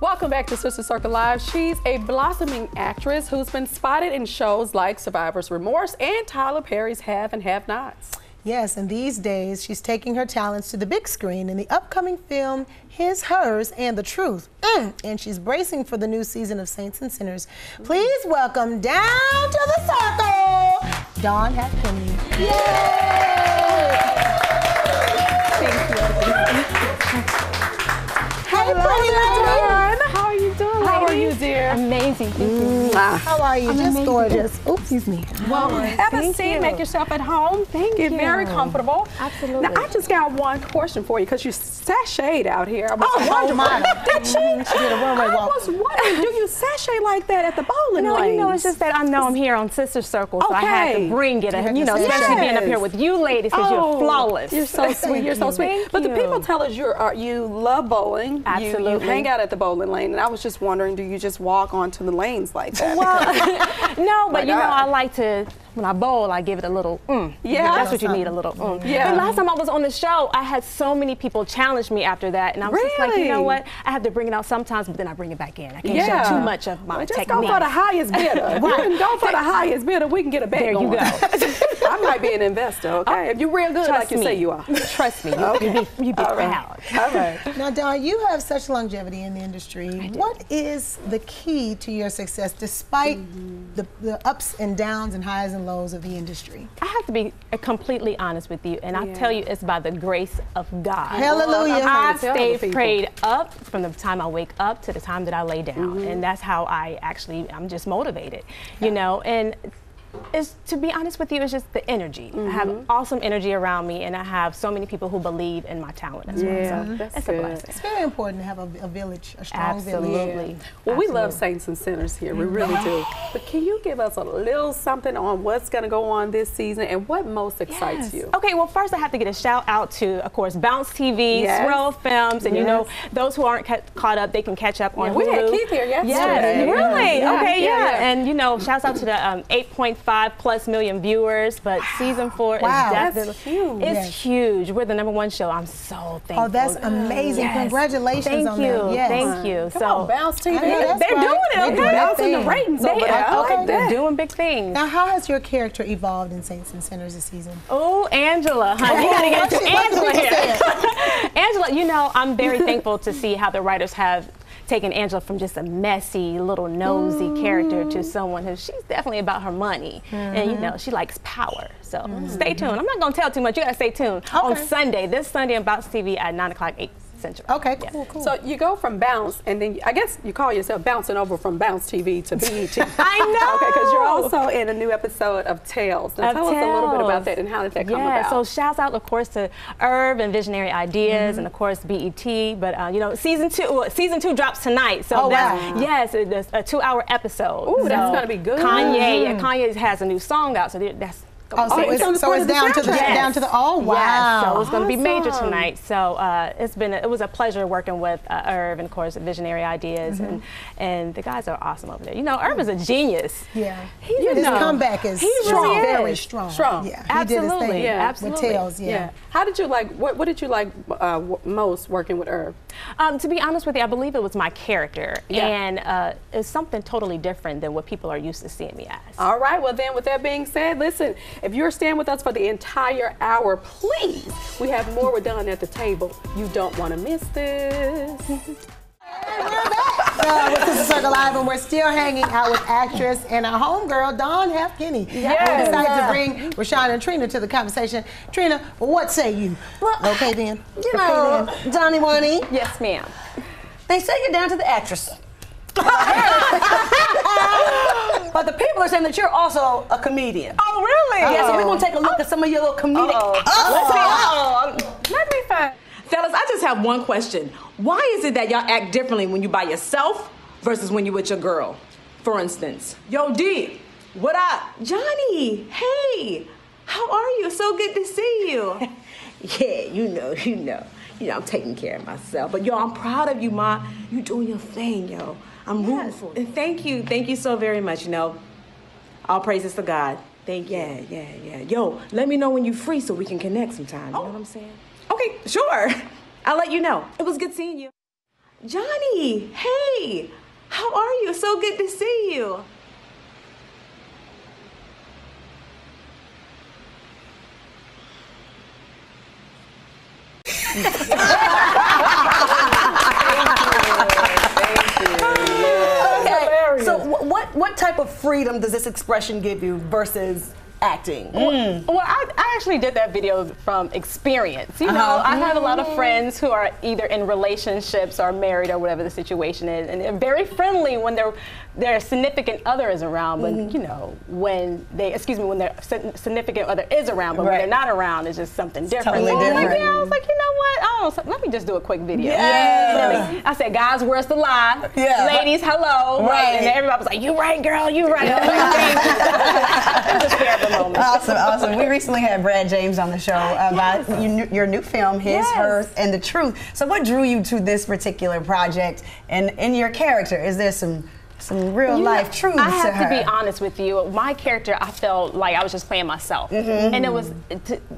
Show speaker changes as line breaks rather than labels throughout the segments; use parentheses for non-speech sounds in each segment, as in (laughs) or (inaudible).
Welcome back to Sister Circle Live. She's a blossoming actress who's been spotted in shows like Survivor's Remorse and Tyler Perry's Have and Have Nots.
Yes, and these days she's taking her talents to the big screen in the upcoming film His, Hers, and the Truth. Mm. And she's bracing for the new season of Saints and Sinners. Please welcome down to the circle, Dawn Halfkenny. Yay!
Thank you.
Hey, pretty lady.
How are you, dear?
Amazing. Thank you. Mm. Ah.
How are you?
I'm
Just
amazing.
gorgeous. Oops, excuse me.
Well, have a seat,
you.
make yourself at home.
Thank
Get
you.
very comfortable.
Absolutely.
Now, I just got one question for you because you sashayed out here. I was
Oh,
wondering, oh
my.
did she? Mm-hmm.
She did a runway
I
walk.
was wondering, do you sashay like that at the bowling
No, you know, it's just that I know I'm here on Sister Circle, so I had to bring it.
had
And, you know, especially
yes.
being up here with you ladies, because
Oh,
you're flawless.
You're so sweet. You're so sweet.
Thank
but the people tell us you're uh, you love bowling. You- You,
Absolutely.
hang out at the bowling lane, and I was just wondering, do you just walk onto the lanes like that?
Well, (laughs) no, but you know, I like to, when I bowl, I give it a little mm.
Yeah.
That's what you need, a little mm.
Yeah.
The last time I was on the show, I had so many people challenge me after that. And I was just like, you know what? I have to bring it out sometimes, but then I bring it back in. I can't
yeah.
show too much of my
well, just
technique.
go for the highest bidder. If you can go for the highest bidder, we can get a bet
There you
going.
go. (laughs)
I might be an investor, okay? if you're real good,
Trust
like you
me.
say you are.
Trust me. You,
Okay.
you be, you be
All right.
proud.
All right.
Now, Dawn, you have such longevity in the industry. What is the key to your success despite the, the ups and downs and highs and lows of the industry?
I have to be completely honest with you, and I tell you, it's by the grace of God.
Hallelujah.
I'm
I stay prayed up from the time I wake up to the time that I lay down,
Mm-hmm.
and that's how I actually I'm just motivated, you know. And it's to be honest with you, it's just the energy. I have
Mm-hmm.
awesome energy around me, and I have so many people who believe in my talent as
Yeah,
well. So
that's
it's a blessing.
It's very important to have a, a village, a strong village.
Absolutely.
Well, we love saints and sinners here. We really do. But can you give us a little something on what's going to go on this season and what most excites
Yes.
you?
Okay, well, first I have to get a shout out to, of course, Bounce TV,
Yes.
Swirl Films, and you know, those who aren't ca- caught up, they can catch up on
Yeah,
Hulu.
we had Keith here yesterday.
Yes,
Yeah.
really?
Yeah,
okay,
yeah,
yeah,
yeah.
And you know, shouts out to the um, 8.5 plus million viewers, but season four
Wow.
is
That's
definitely
huge.
It's
Yes.
huge. We're the number one show. I'm so thankful.
Oh, that's amazing.
Yes.
Congratulations
Thank
on
you.
that. Yes.
Thank you.
Come
so
on, Bounce TV.
I know
they're
right.
doing it.
They're
Okay,
doing
Bouncing the ratings
they
over there. I
are.
like
They're doing big things.
Now, how has your character evolved in Saints and Sinners this season?
Oh, Angela, honey, you gotta oh, get (laughs)
What
into Angela here. (laughs) Angela, you know, I'm very (laughs) thankful to see how the writers have taking Angela from just a messy, little nosy mm. character to mm. someone who she's definitely about her money. Mm -hmm. And, you know, mm-hmm. she likes power. So mm -hmm. stay mm-hmm. tuned. I'm not going to tell too much. You got to stay tuned
okay.
on Sunday, this Sunday on Bounce TV at 9 o'clock, 8
Okay,
yeah.
cool, cool.
So you go from Bounce, and then I guess you call yourself bouncing over from Bounce TV to BET. (laughs)
I know.
Okay, because you're also in a new episode of Tales. Now
of
tell Tales. us a little bit about that and how did that
yeah, come
about?
Yeah, so shouts out, of course, to Irv and Visionary Ideas, mm -hmm. and of course BET. But uh, you know, season two, well, season two drops tonight. So
oh,
that's,
wow.
yes, it's a two-hour episode.
Ooh,
so that's
gonna be good.
Kanye, mm -hmm. Kanye has a new song out, so that's
Oh, so
Oh,
it's,
it's
so it's down to the
soundtrack.
down to the oh wow.
Yes, so it's going to be major tonight. So uh, it's been a, it was a pleasure working with uh, Irv and of course Visionary Ideas and and the guys are awesome over there. You know, Irv is a genius.
yeah.
He
His
you know,
comeback is
he really
strong,
is.
very strong.
Strong.
Yeah, he did his
Absolutely,
thing
yeah,
with
absolutely.
Tales. Yeah.
How did you like? What, what did you like uh, most working with Irv?
Um, to be honest with you, I believe it was my character,
Yeah.
and uh, it's something totally different than what people are used to seeing me as.
All right. Well, then, with that being said, listen. If you're staying with us for the entire hour, please, we have more we're done at the table. You don't want to miss this.
Uh, with Sister Circle Live, and we're still hanging out with actress and our homegirl, Dawn Halfkenny.
Yes.
We decided to bring Rashan and Trina to the conversation. Trina, what say you? Well, okay then.
You know, Johnny Wani,
Yes, ma'am.
they say you're down to the actress. (laughs) but the people are saying that you're also a comedian.
Oh, really?
Yeah, so we're gonna take a look at some of your little comedic.
oh Let me find.
Fellas, I just have one question. Why is it that y'all act differently when you by yourself versus when you with your girl? For instance, Yo D, what up? Johnny, hey, how are you? So good to see you. (laughs) yeah, you know, you know. You know, I'm taking care of myself. But yo, I'm proud of you, Ma. You doing your thing, yo. I'm rooting for you.
And thank you, thank you so very much. You know, all praises to God. Thank you.
Yeah, yeah, yeah. Yo, let me know when you're free so we can connect sometime. You know oh. what I'm saying? Okay, sure. (laughs) I'll let you know. It was good seeing you. Johnny, hey, how are you? So good to see you. (laughs)
Okay. So wh- what what type of freedom does this expression give you versus acting?
Well, I, I actually did that video from experience. You know,
Uh-huh.
I have a lot of friends who are either in relationships or married or whatever the situation is, and they're very friendly when their their significant other is around. But
Mm-hmm.
you know, when they excuse me, when their significant other is around, but when they're not around, it's just something different.
totally
So I was like,
different.
yeah, I was like, you know what? Oh, so let me just do a quick video.
Yeah.
Let I said, guys, where's the lie?
Yeah.
Ladies, hello.
Right.
And everybody was like, you right, girl, you right. I was like, "Thank (laughs) you." it was a spare of the moment.
Awesome, awesome. We recently had Brad James on the show about your, new, your new film, His,
Yes.
Hers, and the Truth. So, what drew you to this particular project? And in your character, is there some some real
You
life
know,
truths
I have
to
to be honest with you. My character, I felt like I was just playing myself, and it was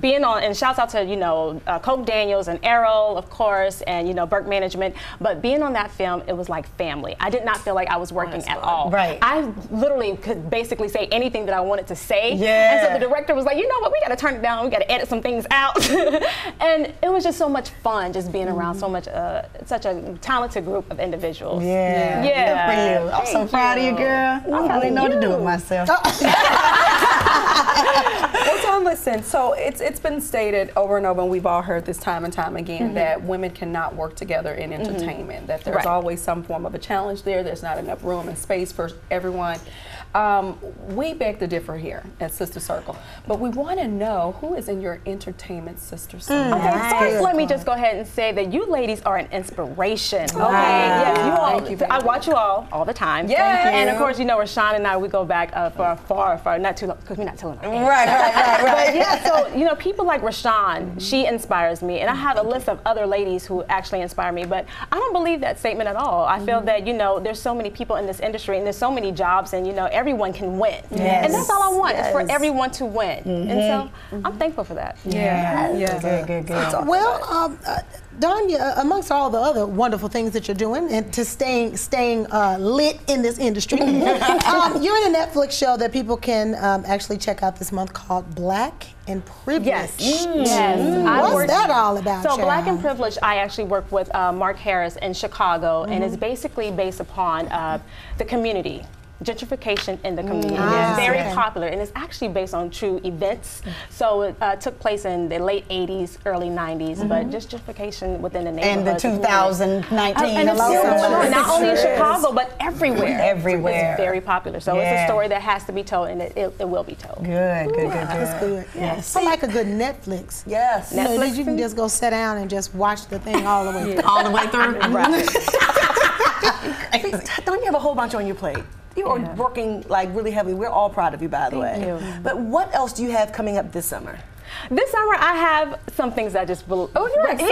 being on. And shouts out to you know uh, Coke Daniels and Errol, of course, and you know Burke Management. But being on that film, it was like family. I did not feel like I was working at all.
Right.
I literally could basically say anything that I wanted to say.
Yeah.
And so the director was like, you know what, we got to turn it down. We got to edit some things out. (laughs) and it was just so much fun, just being around so much, uh, such a talented group of individuals.
yeah,
Yeah.
Good for you. I'm so proud of you, girl. I don't really know what to do with myself. Oh. (laughs)
Well, Tom, listen. So it's it's been stated over and over, and we've all heard this time and time again mm-hmm. that women cannot work together in mm-hmm. entertainment. That there's
Right.
always some form of a challenge there. There's not enough room and space for everyone. Um, we beg to differ here at Sister Circle, but we want to know who is in your entertainment sister circle.
Okay, first let me just go ahead and say that you ladies are an inspiration. Okay,
Wow.
yes, you all.
Thank you
I watch you all all the time.
Yes. Thank
and of course, you know, Rashan and I, we go back uh, for far, far, not too long, because we're not telling our age.
Right, right, right, right. (laughs)
But yeah, so you know, people like Rashan, she inspires me, and I have a list of other ladies who actually inspire me. But I don't believe that statement at all. I feel that you know, there's so many people in this industry, and there's so many jobs, and you know, everyone can win, and that's all I want is for everyone to win. And so I'm thankful for that.
Yeah, yeah.
Good, good, good.
Well, um, uh, Danya, uh, amongst all the other wonderful things that you're doing, and to staying staying uh, lit in this industry, (laughs) um, you're in a Netflix show that people can um, actually check out this month called Black and Privilege.
Yes. Yes. I
What's
work-
that all about?
So, Black and
child?
Privilege, I actually work with uh, Mark Harris in Chicago, and it's basically based upon uh, the community. Gentrification in the community.
Ah,
it's very
okay.
popular, and it's actually based on true events. So it uh, took place in the late 80s, early 90s, but just gentrification within the neighborhood.
And the 2019
and it's still going on, not only in Chicago, but everywhere.
Everywhere.
It's very popular. So it's a story that has to be told, and it, it, it will be told.
Good, good, good,
That's
good.
good. I like a good Netflix.
Yes.
You, know,
Netflix
you can just go sit down and just watch the thing all the way through.
All the way through. (laughs) (laughs)
See, don't you have a whole bunch on your plate? You are working like really heavily. We're all proud of you, by the way.
you.
But what else do you have coming up this summer?
This summer, I have some things I just will. Oh,
you're excited.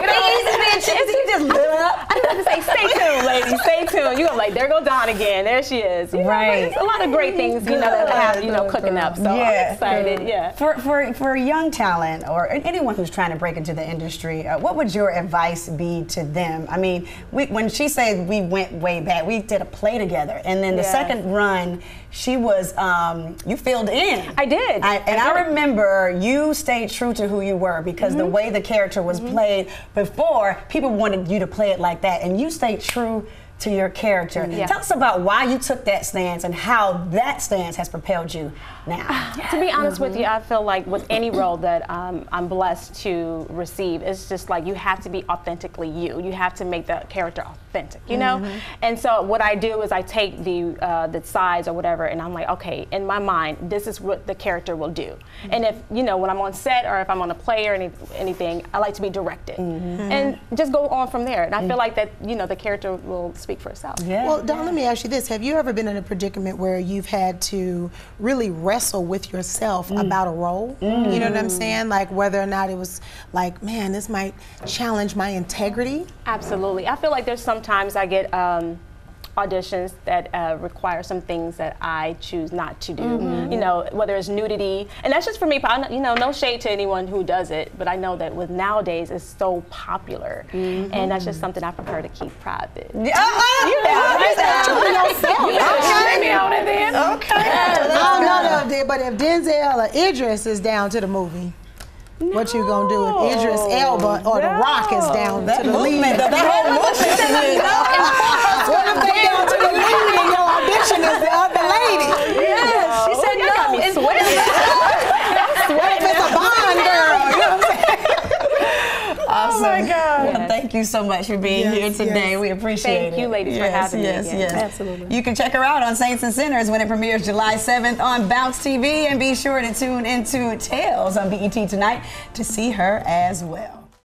It ain't easy being cheesy. You just lit up.
I just have to say, stay tuned, ladies. Stay tuned. You're like, there go Dawn again. There she is. You
Right.
There's a lot of great things, you know, that I have, you know, cooking up. So I'm excited. Yeah.
For, for, for young talent or anyone who's trying to break into the industry, uh, what would your advice be to them? I mean, we, when she said we went way back, we did a play together, and then the
Yes.
second run, she was um, you filled in.
I did.
I, and
I
I, remember you stayed true to who you were because the mm-hmm. way the character was mm-hmm. played before, people wanted you to play it like that, and you stayed true to your character.
Yeah.
Tell us about why you took that stance and how that stance has propelled you now.
To be honest with mm-hmm. you, I feel like with any role that um, I'm blessed to receive, it's just like you have to be authentically you. You have to make the character authentic, you know. Mm-hmm. And so what I do is I take the uh, the sides or whatever, and I'm like, okay, in my mind, this is what the character will do. And if you know when I'm on set or if I'm on a play or any, anything, I like to be directed, and just go on from there. And I feel like that you know the character will speak for itself.
Yeah.
Well, Dawn, let me ask you this. Have you ever been in a predicament where you've had to really wrestle with yourself about a role? You know what I'm saying? Like whether or not it was like, man, this might challenge my integrity.
Absolutely. I feel like there's sometimes I get um, auditions that uh, require some things that I choose not to do.
Mm-hmm.
You know, whether it's nudity, and that's just for me. I- You know, no shade to anyone who does it, but I know that with nowadays it's so popular,
Mm-hmm.
and that's just something I prefer to keep private.
Yeah, uh,
Shame me on it then.
I don't know though, but if Denzel or Idris is down to the movie, what you gonna do if Idris Elba or The Rock is down
That
to the lead?
movement, that, that whole movement. (laughs)
if they down to the (laughs) lead and your audition is the other lady? Oh, yes.
She said no. It's
What if it's a Bond girl? You know what I'm saying? (laughs)
Awesome. Oh my God. Thank you so much for being
Yes,
here today.
yes.
We appreciate it.
Thank you, ladies, for
yes,
having me
yes. Yes,
Absolutely.
You can check her out on Saints and Sinners when it premieres July 7th on Bounce TV. And be sure to tune into Tales on BET tonight to see her as well.